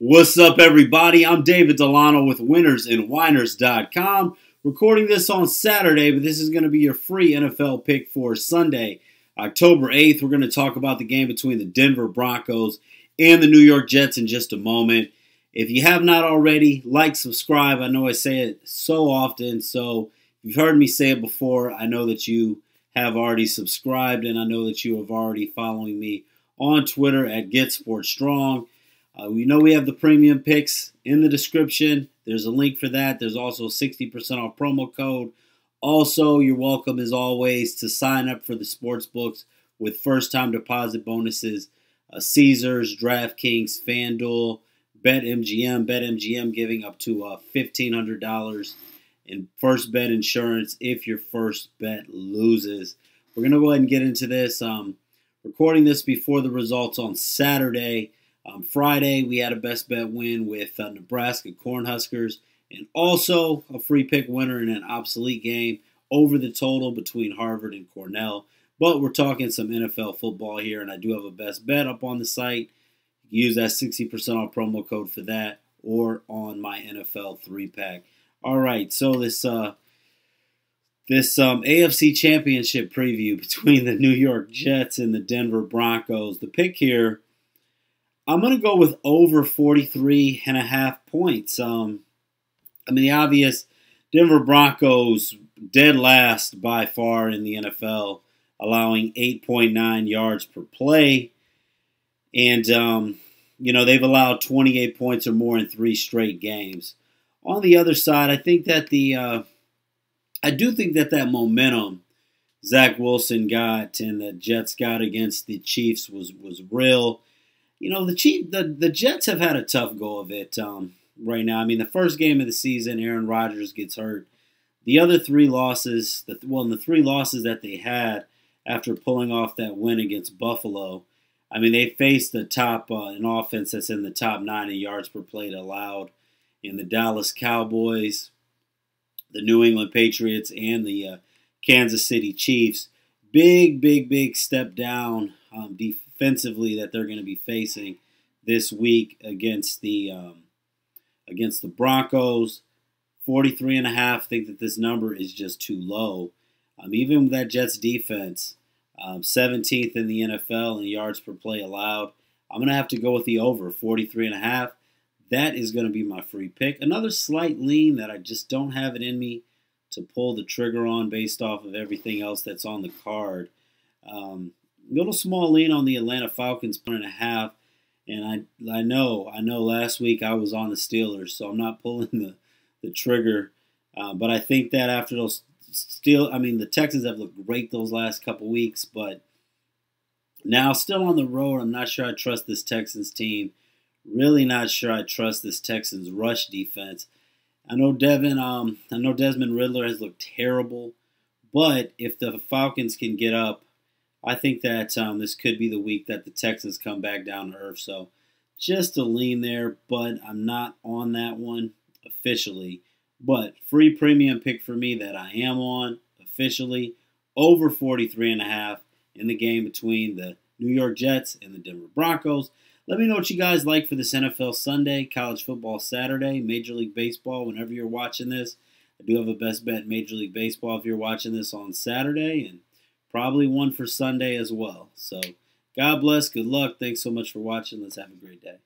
What's up, everybody? I'm David Delano with winnersandwhiners.com. Recording this on Saturday, but this is going to be your free NFL pick for Sunday, October 8th. We're going to talk about the game between the Denver Broncos and the New York Jets in just a moment. If you have not already, like, subscribe. I know I say it so often, so if you've heard me say it before. I know that you have already subscribed, and I know that you have already following me on Twitter at GetSportStrong. Uh, we know we have the premium picks in the description. There's a link for that. There's also 60% off promo code. Also, you're welcome as always to sign up for the sports books with first time deposit bonuses. Uh, Caesars, DraftKings, FanDuel, BetMGM. BetMGM giving up to uh, $1,500 in first bet insurance if your first bet loses. We're going to go ahead and get into this. Um, recording this before the results on Saturday. Um, Friday, we had a best bet win with uh, Nebraska Cornhuskers and also a free pick winner in an obsolete game over the total between Harvard and Cornell. But we're talking some NFL football here, and I do have a best bet up on the site. Use that 60% off promo code for that or on my NFL three pack. All right, so this uh, this um, AFC Championship preview between the New York Jets and the Denver Broncos. The pick here I'm going to go with over 43 and a half points. Um, I mean, the obvious Denver Broncos dead last by far in the NFL, allowing 8.9 yards per play. And, um, you know, they've allowed 28 points or more in three straight games. On the other side, I think that the, uh, I do think that that momentum Zach Wilson got and the Jets got against the Chiefs was, was real you know the Chief, the the Jets have had a tough go of it um, right now. I mean, the first game of the season, Aaron Rodgers gets hurt. The other three losses, the well, the three losses that they had after pulling off that win against Buffalo, I mean, they faced the top uh, an offense that's in the top nine in yards per play allowed in the Dallas Cowboys, the New England Patriots, and the uh, Kansas City Chiefs. Big, big, big step down um, def- offensively that they're going to be facing this week against the um, against the Broncos. 43 and a half. Think that this number is just too low. Um, even with that Jets defense, um, 17th in the NFL in yards per play allowed. I'm going to have to go with the over 43 and a half. That is going to be my free pick. Another slight lean that I just don't have it in me to pull the trigger on based off of everything else that's on the card. Um, little small lean on the Atlanta Falcons, and a half. And I I know I know last week I was on the Steelers, so I'm not pulling the the trigger. Uh, but I think that after those still, I mean the Texans have looked great those last couple weeks, but now still on the road, I'm not sure I trust this Texans team. Really not sure I trust this Texans rush defense. I know Devin, um, I know Desmond Ridder has looked terrible, but if the Falcons can get up I think that um, this could be the week that the Texans come back down to earth. So just a lean there, but I'm not on that one officially. But free premium pick for me that I am on officially over 43 and a half in the game between the New York Jets and the Denver Broncos. Let me know what you guys like for this NFL Sunday, college football Saturday, Major League Baseball. Whenever you're watching this, I do have a best bet Major League Baseball if you're watching this on Saturday, and Probably one for Sunday as well. So God bless. Good luck. Thanks so much for watching. Let's have a great day.